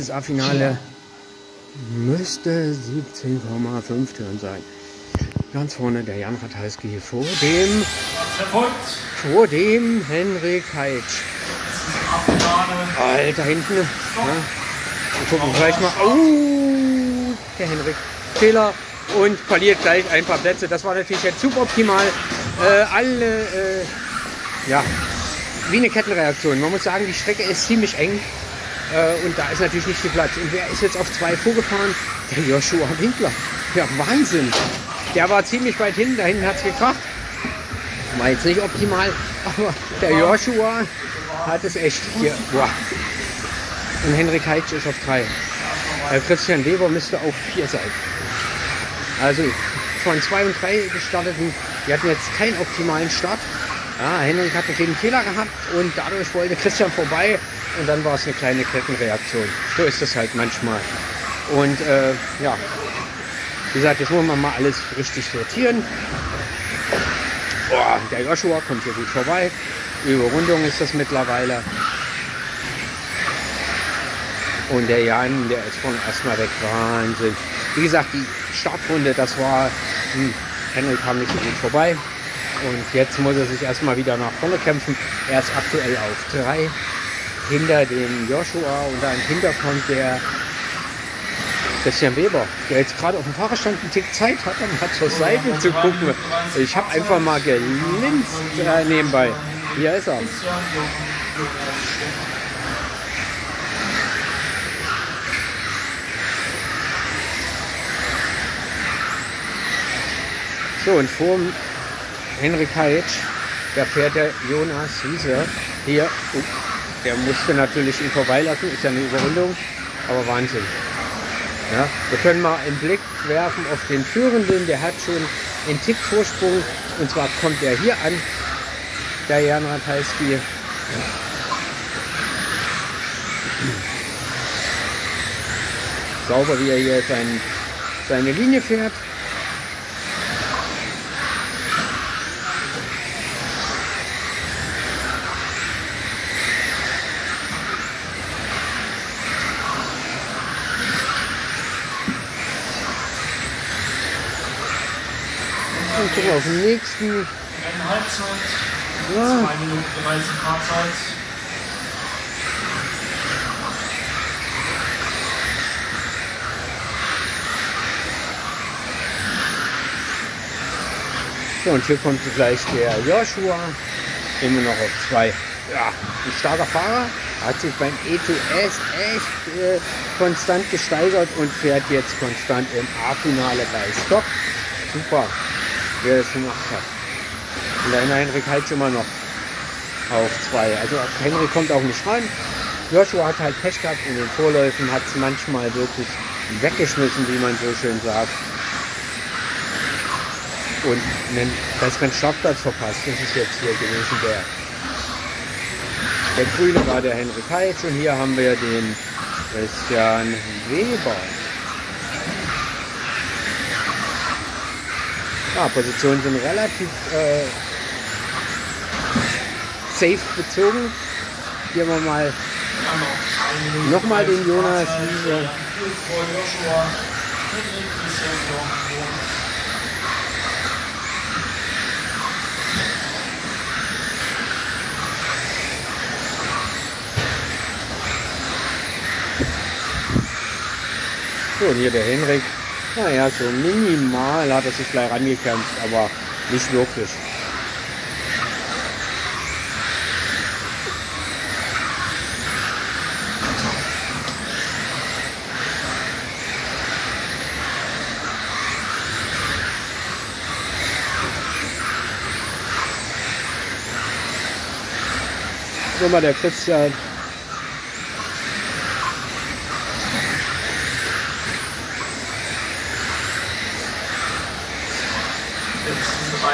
Erstes A-Finale müsste 17,5 Türen sein. Ganz vorne der Jan Ratajski vor dem, vor dem Henrik Heitsch. Alter, hinten. Ja. Wir gucken gleich mal. Oh, der Henrik. Fehler und verliert gleich ein paar Plätze. Das war natürlich jetzt suboptimal. Äh, alle, äh, ja, wie eine Kettenreaktion. Man muss sagen, die Strecke ist ziemlich eng. Äh, und da ist natürlich nicht viel Platz. Und wer ist jetzt auf zwei vorgefahren? Der Joshua Winkler. Ja, Wahnsinn. Der war ziemlich weit hinten. Da hinten hat es gekracht. War jetzt nicht optimal. Aber der Joshua hat es echt hier. Boah. Und Henrik Heitsch ist auf drei. Äh, Christian Weber müsste auf vier sein. Also von zwei und drei gestarteten, die hatten jetzt keinen optimalen Start. Ja, Henrik hat einen Fehler gehabt und dadurch wollte Christian vorbei und dann war es eine kleine Kettenreaktion. So ist das halt manchmal. Und äh, ja, wie gesagt, jetzt muss man mal alles richtig sortieren. Boah, der Joshua kommt hier gut vorbei. Überrundung ist das mittlerweile. Und der Jan, der ist von erstmal weg. Wahnsinn. Wie gesagt, die Startrunde, das war. Hm, Henrik kam nicht so gut vorbei. Und jetzt muss er sich erstmal wieder nach vorne kämpfen. Er ist aktuell auf drei hinter dem Joshua und dahinter kommt der Christian Weber, der jetzt gerade auf dem Fahrerstand einen Tick Zeit hat, um mal zur Seite zu gucken. Ich habe einfach mal gelinst äh, nebenbei. Hier ist er. So, und vor Henrik Heitsch, da fährt der Jonas Wiese hier. Oh, der musste natürlich ihn vorbeilassen, ist ja eine Überrundung, aber Wahnsinn. Ja, wir können mal einen Blick werfen auf den Führenden, der hat schon einen Tick Vorsprung und zwar kommt er hier an, der Jan Ratajski. Sauber, wie er hier sein, seine Linie fährt. Wir auf den nächsten. Eine Halbzeit, Ja. 2 Minuten 30 Fahrzeit. So, und hier kommt gleich der Joshua, immer noch auf zwei. Ja, ein starker Fahrer, hat sich beim ETS echt äh, konstant gesteigert und fährt jetzt konstant im A-Finale bei Stock. Super, wer das gemacht hat. Und der Henrik Heitsch immer noch auf zwei. Also Henrik kommt auch nicht ran. Joshua hat halt Pech gehabt in den Vorläufen, hat es manchmal wirklich weggeschmissen, wie man so schön sagt und einen besseren Startplatz verpasst. Das ist jetzt hier gewesen der. Der Grüne war der Henrik Heitsch und hier haben wir den Christian Weber. Ja, Positionen sind relativ äh, safe bezogen. Hier haben wir mal Dann noch 1 Minute Nochmal den 30 Jonas. Wiese. So, und hier der Henrik. Naja, so minimal hat er sich gleich rangekämpft, aber nicht wirklich. So mal der Christian.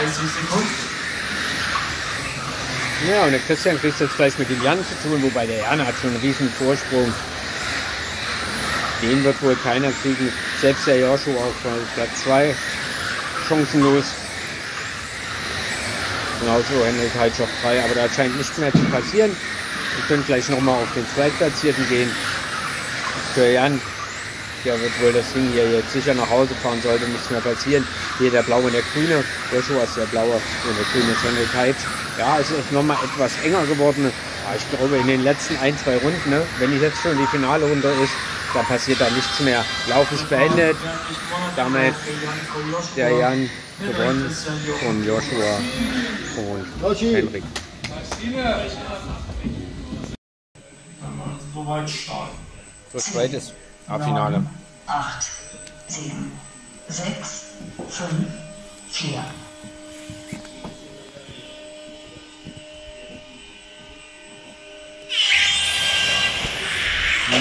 Sekunden. Ja, und der Christian kriegt jetzt gleich mit dem Jan zu tun, wobei der Jan hat schon einen riesen Vorsprung. Den wird wohl keiner kriegen. Selbst der Joshua auf Platz 2 chancenlos. Genauso Henrik Heitsch auf 3, aber da scheint nichts mehr zu passieren. können gleich nochmal auf den Zweitplatzierten gehen. Für Jan, der wird wohl das Ding hier jetzt sicher nach Hause fahren, sollte nichts mehr passieren. Hier der blaue und der grüne. Joshua ist der blaue und der grüne ist Henrik Heitsch. Ja, es ist nochmal etwas enger geworden. Aber ich glaube, in den letzten ein, zwei Runden, ne, wenn ich jetzt schon die Finale runter ist, da passiert da nichts mehr. Lauf ist beendet. Damit der Jan gewonnen von Joshua und Henrik. So zweites A-Finale. 8, 7, 6, 5, 4.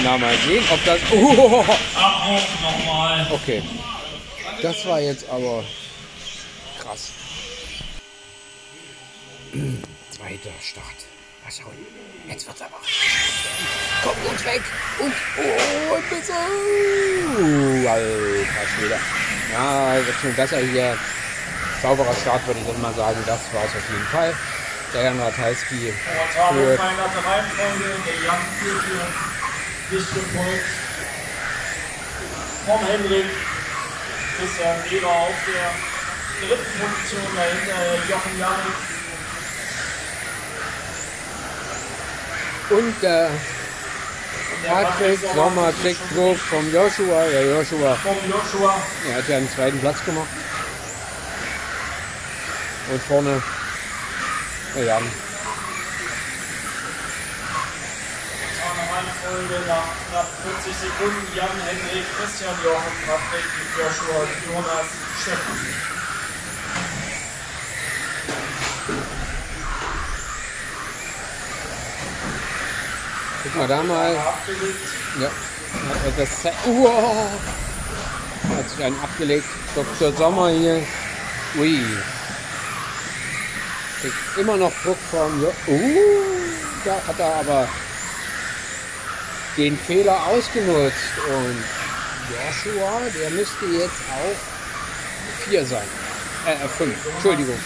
Na, mal sehen, ob das. Oh, Abbruch nochmal. okay. Das war jetzt aber krass. Zweiter Start. Mal schauen. Jetzt wird's aber. Komm gut weg. Und. Oh, bitte. Uh, alter Schwede. Ja, wird schon besser hier. Sauberer Start würde ich dann mal sagen. Das war es auf jeden Fall. Der Jan Ratajski gefolgt vom Henrik. Christian Weber auf der dritten Position. Dahinter Jochen Janik. Und der Der Patrick Sommer kriegt Druck vom Joshua. Der Joshua Vom Joshua. Er hat ja einen zweiten Platz gemacht. Und vorne der Jan. Reihenfolge nach knapp 40 Sekunden. Jan, Henrik, Christian, Jochen, Patrick, Joshua, Jonas, Stefan. Mal da mal. Ja. Hat etwas Zeit. Uah. Hat sich einen abgelegt. Dr. Sommer hier. Ui. Kriegt immer noch Druck vom jo uh, Da hat er aber den Fehler ausgenutzt. Und Joshua, der müsste jetzt auf 4 sein. Äh, 5. Entschuldigung.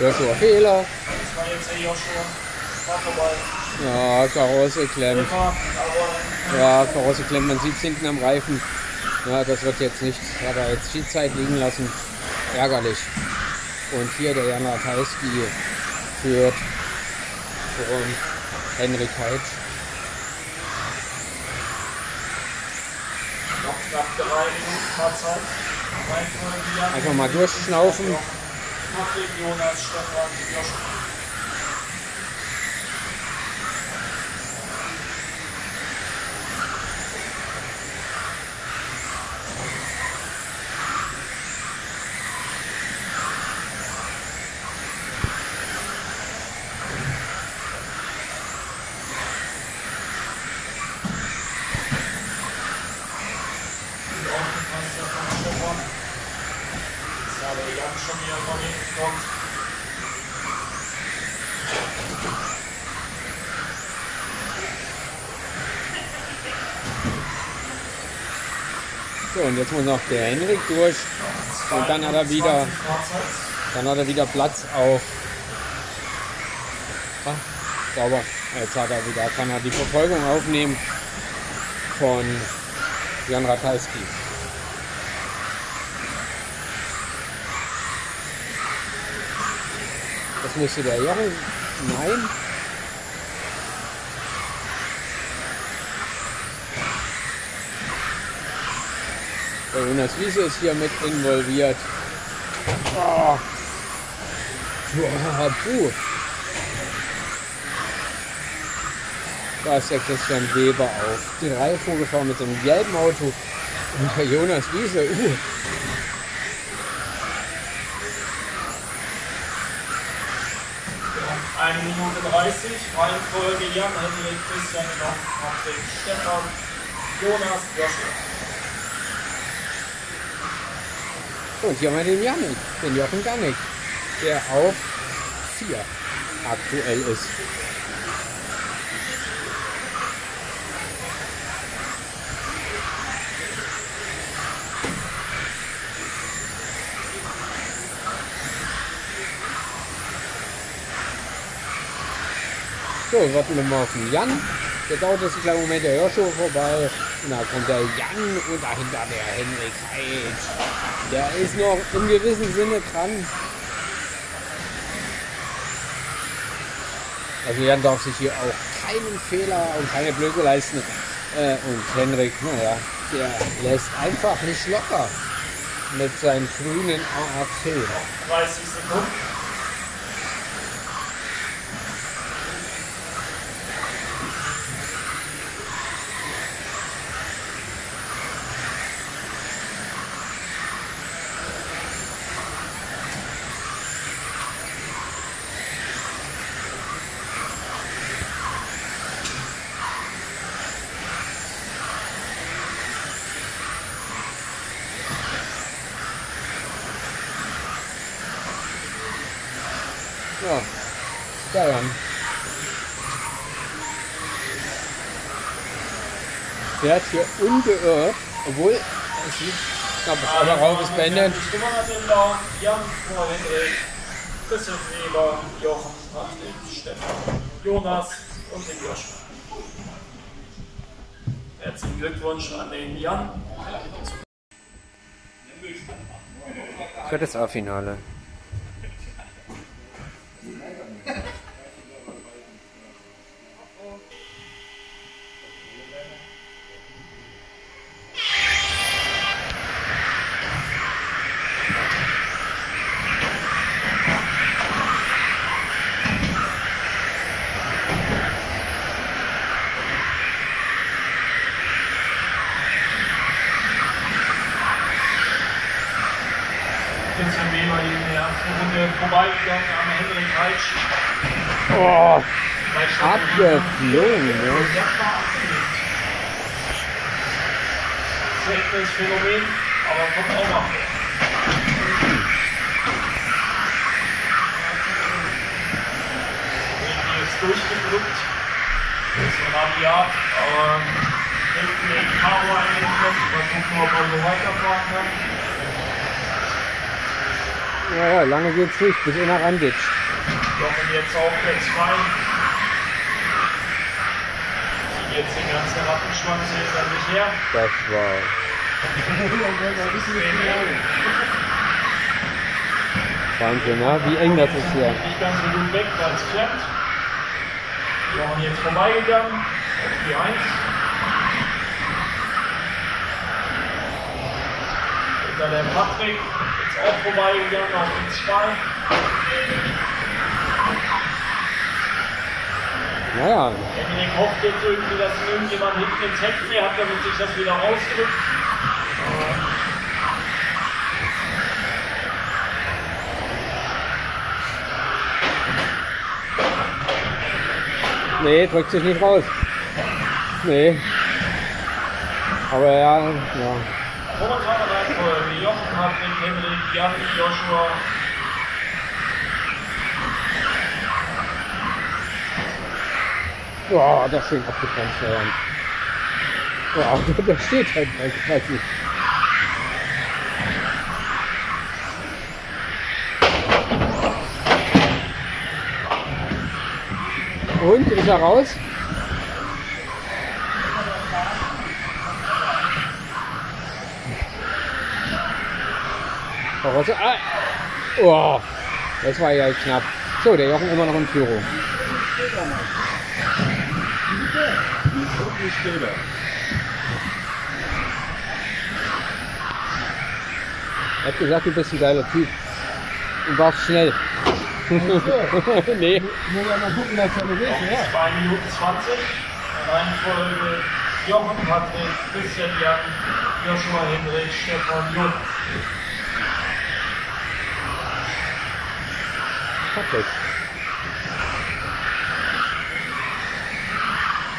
Joshua Fehler. Das war jetzt der Joshua. War vorbei. Ja, klemmt. Ja, Karosse klemmt, man sieht es hinten am Reifen. Ja, das wird jetzt nichts. Hat er jetzt viel Zeit liegen lassen. Ärgerlich. Und hier der Jan Ratajski führt von Henrik Heitsch. noch knapp drei Minuten Fahrzeit. Einfach mal durchschnaufen. Patrick, Jonas, Stefan, Joshua. Jan schon wieder von hinten kommt. So, und jetzt muss noch der Henrik durch. Und dann hat er wieder, dann hat er wieder Platz auf. Ah, sauber. Jetzt hat er wieder, kann er die Verfolgung aufnehmen von Jan Ratajski. Das müsste der Jochen. Nein. Der Jonas Wiese ist hier mit involviert. Oh. Puh. Da ist der Christian Weber auf. Drei vorgefahren mit dem gelben Auto. Und der Jonas Wiese. Uh. Eine Minute 30, Reihenfolge Jan, Henrik, Christian, Jochen, Patrick, Stefan, Jonas, Joshua. Und hier haben wir den Janik, den Jochen Janik, der auf 4 aktuell ist. So, warten wir mal auf den Jan. Der dauert jetzt einen kleinen Moment der Hörshow vorbei. Und da kommt der Jan und dahinter der Henrik Heitz. Der ist noch im gewissen Sinne dran. Also Jan darf sich hier auch keinen Fehler und keine Blöcke leisten. Äh, und Henrik, naja, der lässt einfach nicht locker mit seinem grünen AAC. 30 Sekunden. Ja, der Jan. Fährt hier unbeirrt, obwohl es sieht, ich glaube, das aller Raum ist beendet. Hat Christian Weber, Jochen, Patrick, Stefan, Jonas und den Joshua. Herzlichen Glückwunsch an den Jan. Für das A-Finale. Christian Weber in der ersten Runde vorbeigegangen am Henrik Heitsch. Oh, Heitsch abgeflogen, ne? Seltenes Phänomen, aber kommt auch mal ist durchgedrückt. Bisschen rabiat, aber hinten den Karo eingekommen. Mal gucken, ob er so weiterfahren kann. Ja, ja, lange geht's nicht, bis einer randitscht. Jochen jetzt auf Platz 2. jetzt den ganzen Rattenschwanz hinter sich her. Das war. Wahnsinn, ja? Wie eng das ist hier. Nicht ganz so gut weg, weil es klemmt. Jochen jetzt vorbeigegangen auf die 1. Hinter der Patrick jetzt auch vorbeigegangen auf die 2. Naja, Henrik hofft jetzt irgendwie, dass irgendjemand hinten ins Heck fährt, damit sich das wieder rausdrückt. nee, drückt sich nicht raus. Nee. Aber ja, ja. Momentane Reihenfolge: Jochen, Patrick, Henrik, Jan, Joshua. Boah, das schön abgefahren, Jan. Boah, der steht halt gleich, ich weiß nicht. Und, ist er raus? Raus. Ah. Oh, das war ja knapp. So, der Jochen immer noch in Führung. Er hat gesagt, du bist ein geiler Typ. Du warst schnell. nee. Muss ja mal gucken, dass er nicht ist, ja. 2 Minuten 20. Reihenfolge: Jochen, Patrick, Christian, Jan, Joshua, Henrik, Stefan, Jung. Patrick.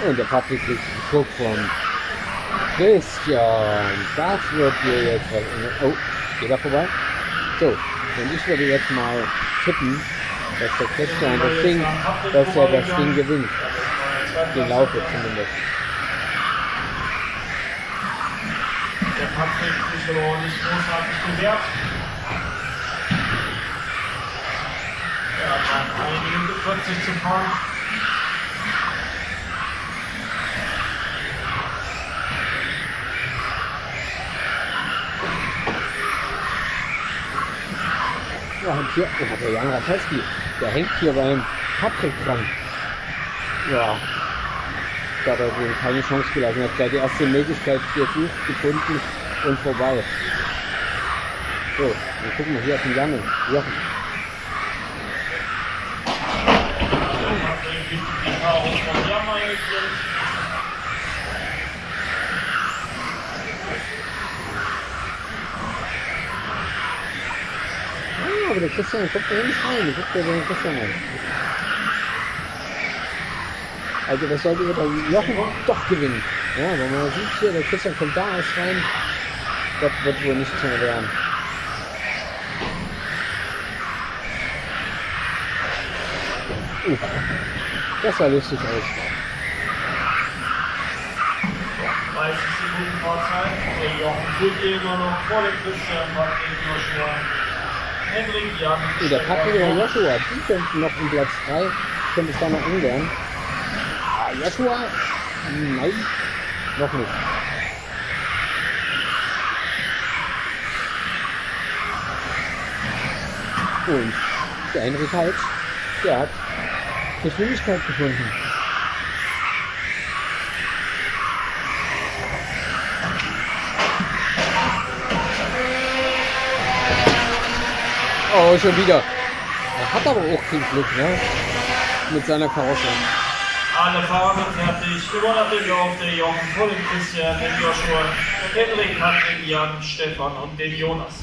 Und der Patrick kriegt Druck von Christian. Das wird hier jetzt was. Oh, geht er vorbei? So, und ich würde jetzt mal tippen, dass der Christian das Ding, dass er das Ding gewinnt. Den Lauf jetzt zumindest. Der Patrick sich aber auch nicht großartig gewehrt. Er hat Minute 40 zu fahren. Ja, und hier, oh, der Jan Ratajski, der hängt hier beim Patrick dran. Ja, da hat er wohl keine Chance gelassen. Er hat gleich die erste Möglichkeit gesucht, gefunden und vorbei. So, dann gucken wir hier auf den Janne. Jochen. Hat irgendwie die Paarung von Jan eingeklemmt. Ah, aber der Christian guckt da nicht rein. Guckt der den Christian an. Also das sollte der Jochen doch gewinnen. Ja, wenn man sieht hier, der Christian kommt da erst rein. Das wird wohl nichts mehr werden. Uh, das sah lustig aus. 30 Sekunden Fahrzeit. Der Jochen führt immer noch vor dem Christian Patrick Joshua. Der Patrick und der Joshua, die könnten noch um Platz 3, könnte es da noch umlernen. Ah, Joshua? Nein, noch nicht. Und der Henrik Heitz, der hat Geschwindigkeit gefunden. Oh, schon wieder. Er hat aber auch viel Glück, ne? Mit seiner Karosse. Alle Fahrer sind fertig. Gewonnen hat den Lauf der Jochen vor dem Christian, den Joshua, Hendrik, Patrick, Jan, Stefan und den Jonas.